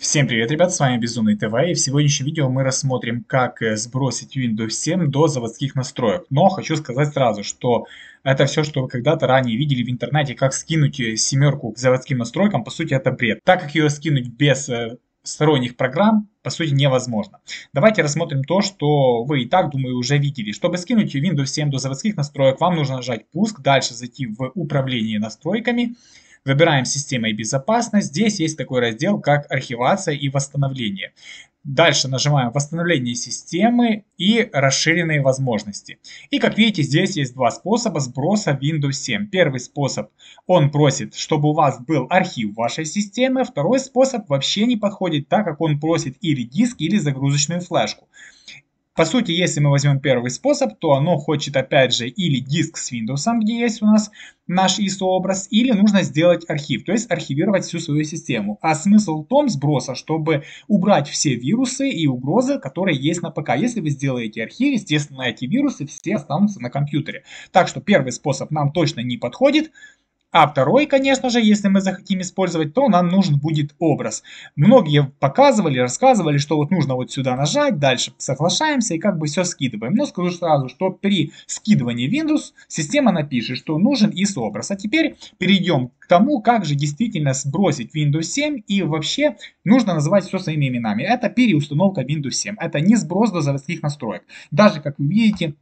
Всем привет, ребят, с вами Безумный ТВ, и в сегодняшнем видео мы рассмотрим, как э, сбросить Windows 7 до заводских настроек. Но хочу сказать сразу, что это все, что вы когда-то ранее видели в интернете, как скинуть э, семерку к заводским настройкам, по сути это бред. Так как ее скинуть без э, сторонних программ, по сути, невозможно. Давайте рассмотрим то, что вы и так, думаю, уже видели. Чтобы скинуть Windows 7 до заводских настроек, вам нужно нажать пуск, дальше зайти в управление настройками, Выбираем система и безопасность. Здесь есть такой раздел, как архивация и восстановление. Дальше нажимаем восстановление системы и расширенные возможности. И как видите, здесь есть два способа сброса Windows 7. Первый способ, он просит, чтобы у вас был архив вашей системы. Второй способ вообще не подходит, так как он просит или диск, или загрузочную флешку. По сути, если мы возьмем первый способ, то оно хочет опять же или диск с Windows, где есть у нас наш ISO-образ, или нужно сделать архив, то есть архивировать всю свою систему. А смысл в том сброса, чтобы убрать все вирусы и угрозы, которые есть на ПК. Если вы сделаете архив, естественно, эти вирусы все останутся на компьютере. Так что первый способ нам точно не подходит. А второй, конечно же, если мы захотим использовать, то нам нужен будет образ. Многие показывали, рассказывали, что вот нужно вот сюда нажать, дальше соглашаемся и как бы все скидываем. Но скажу сразу, что при скидывании Windows система напишет, что нужен ISO-образ. А теперь перейдем к тому, как же действительно сбросить Windows 7 и вообще нужно называть все своими именами. Это переустановка Windows 7. Это не сброс до заводских настроек. Даже, как вы видите,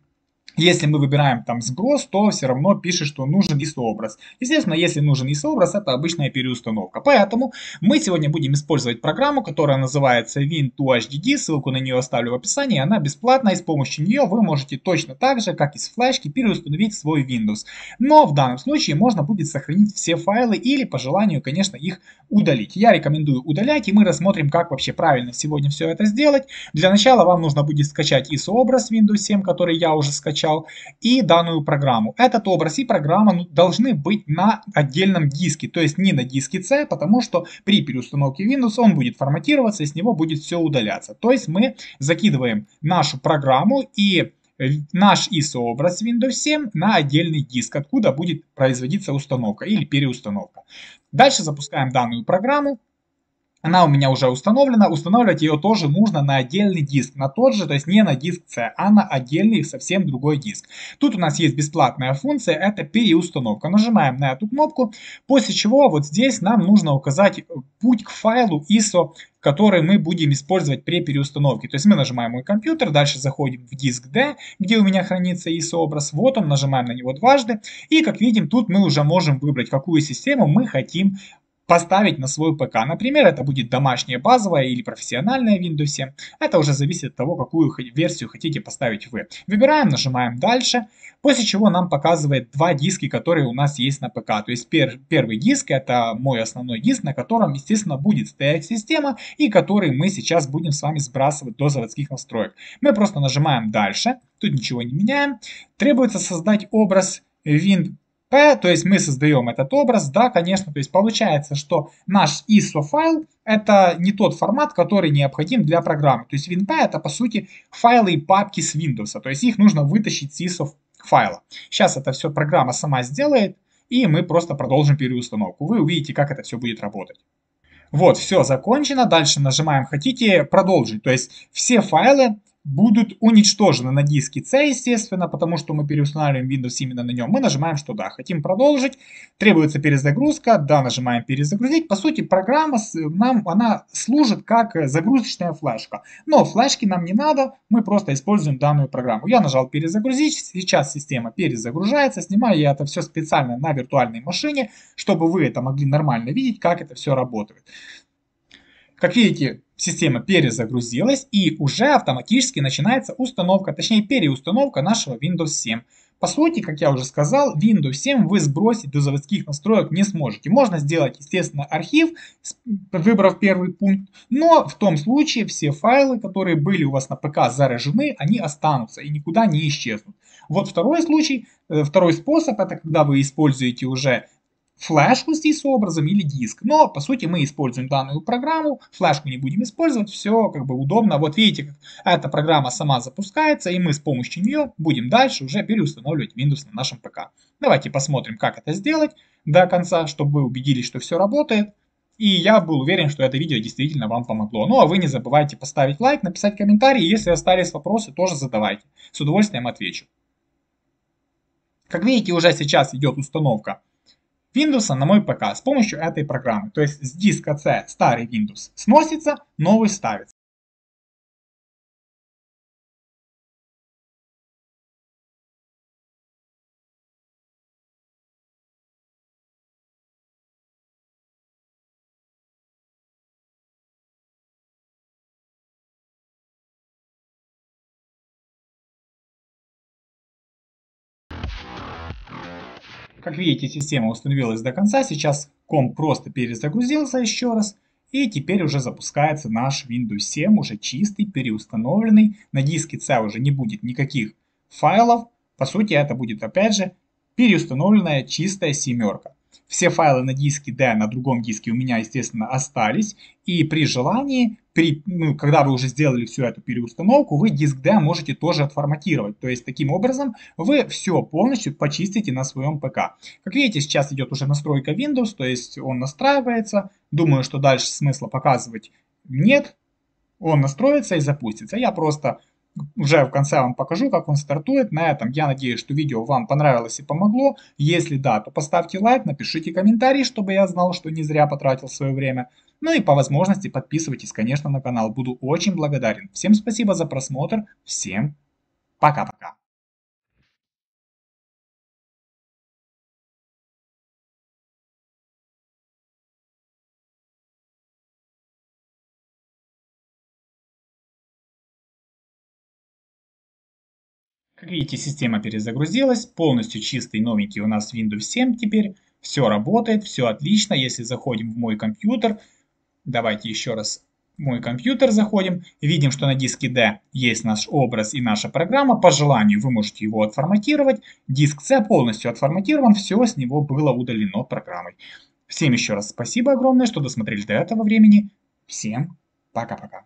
если мы выбираем там сброс, то все равно пишет, что нужен ISO-образ. Естественно, если нужен ISO-образ, это обычная переустановка. Поэтому мы сегодня будем использовать программу, которая называется Win2HDD. Ссылку на нее оставлю в описании. Она бесплатная, и с помощью нее вы можете точно так же, как и с флешки, переустановить свой Windows. Но в данном случае можно будет сохранить все файлы или по желанию, конечно, их удалить. Я рекомендую удалять, и мы рассмотрим, как вообще правильно сегодня все это сделать. Для начала вам нужно будет скачать ISO-образ Windows 7, который я уже скачал скачал, и данную программу. Этот образ и программа ну, должны быть на отдельном диске, то есть не на диске C, потому что при переустановке Windows он будет форматироваться и с него будет все удаляться. То есть мы закидываем нашу программу и наш ISO-образ Windows 7 на отдельный диск, откуда будет производиться установка или переустановка. Дальше запускаем данную программу. Она у меня уже установлена. Устанавливать ее тоже нужно на отдельный диск. На тот же, то есть не на диск C, а на отдельный совсем другой диск. Тут у нас есть бесплатная функция, это переустановка. Нажимаем на эту кнопку, после чего вот здесь нам нужно указать путь к файлу ISO, который мы будем использовать при переустановке. То есть мы нажимаем мой компьютер, дальше заходим в диск D, где у меня хранится ISO образ. Вот он, нажимаем на него дважды. И как видим, тут мы уже можем выбрать, какую систему мы хотим поставить на свой ПК. Например, это будет домашняя базовая или профессиональная Windows 7. Это уже зависит от того, какую версию хотите поставить вы. Выбираем, нажимаем дальше, после чего нам показывает два диска, которые у нас есть на ПК. То есть пер, первый диск это мой основной диск, на котором, естественно, будет стоять система и который мы сейчас будем с вами сбрасывать до заводских настроек. Мы просто нажимаем дальше, тут ничего не меняем. Требуется создать образ Win P, то есть мы создаем этот образ, да, конечно, то есть получается, что наш ISO файл это не тот формат, который необходим для программы. То есть WinP это по сути файлы и папки с Windows, то есть их нужно вытащить с ISO файла. Сейчас это все программа сама сделает, и мы просто продолжим переустановку. Вы увидите, как это все будет работать. Вот, все закончено. Дальше нажимаем «Хотите продолжить». То есть все файлы будут уничтожены на диске C, естественно, потому что мы переустанавливаем Windows именно на нем. Мы нажимаем, что да, хотим продолжить, требуется перезагрузка, да, нажимаем перезагрузить. По сути, программа нам, она служит как загрузочная флешка. Но флешки нам не надо, мы просто используем данную программу. Я нажал перезагрузить, сейчас система перезагружается, снимаю я это все специально на виртуальной машине, чтобы вы это могли нормально видеть, как это все работает. Как видите, система перезагрузилась и уже автоматически начинается установка, точнее переустановка нашего Windows 7. По сути, как я уже сказал, Windows 7 вы сбросить до заводских настроек не сможете. Можно сделать, естественно, архив, выбрав первый пункт, но в том случае все файлы, которые были у вас на ПК заражены, они останутся и никуда не исчезнут. Вот второй случай, э, второй способ, это когда вы используете уже флешку с ISO-образом или диск. Но, по сути, мы используем данную программу, флешку не будем использовать, все как бы удобно. Вот видите, как эта программа сама запускается, и мы с помощью нее будем дальше уже переустанавливать Windows на нашем ПК. Давайте посмотрим, как это сделать до конца, чтобы вы убедились, что все работает. И я был уверен, что это видео действительно вам помогло. Ну а вы не забывайте поставить лайк, написать комментарий. Если остались вопросы, тоже задавайте. С удовольствием отвечу. Как видите, уже сейчас идет установка Windows на мой ПК с помощью этой программы. То есть с диска C старый Windows сносится, новый ставится. Как видите, система установилась до конца. Сейчас комп просто перезагрузился еще раз. И теперь уже запускается наш Windows 7, уже чистый, переустановленный. На диске C уже не будет никаких файлов. По сути, это будет опять же переустановленная чистая семерка. Все файлы на диске D, на другом диске у меня, естественно, остались. И при желании, при, ну, когда вы уже сделали всю эту переустановку, вы диск D можете тоже отформатировать. То есть, таким образом, вы все полностью почистите на своем ПК. Как видите, сейчас идет уже настройка Windows, то есть он настраивается. Думаю, что дальше смысла показывать нет. Он настроится и запустится. Я просто уже в конце вам покажу, как он стартует. На этом я надеюсь, что видео вам понравилось и помогло. Если да, то поставьте лайк, напишите комментарий, чтобы я знал, что не зря потратил свое время. Ну и по возможности подписывайтесь, конечно, на канал. Буду очень благодарен. Всем спасибо за просмотр. Всем пока-пока. Как видите, система перезагрузилась, полностью чистый новенький у нас Windows 7 теперь. Все работает, все отлично. Если заходим в мой компьютер, давайте еще раз в мой компьютер заходим, видим, что на диске D есть наш образ и наша программа. По желанию вы можете его отформатировать. Диск C полностью отформатирован, все с него было удалено программой. Всем еще раз спасибо огромное, что досмотрели до этого времени. Всем пока-пока.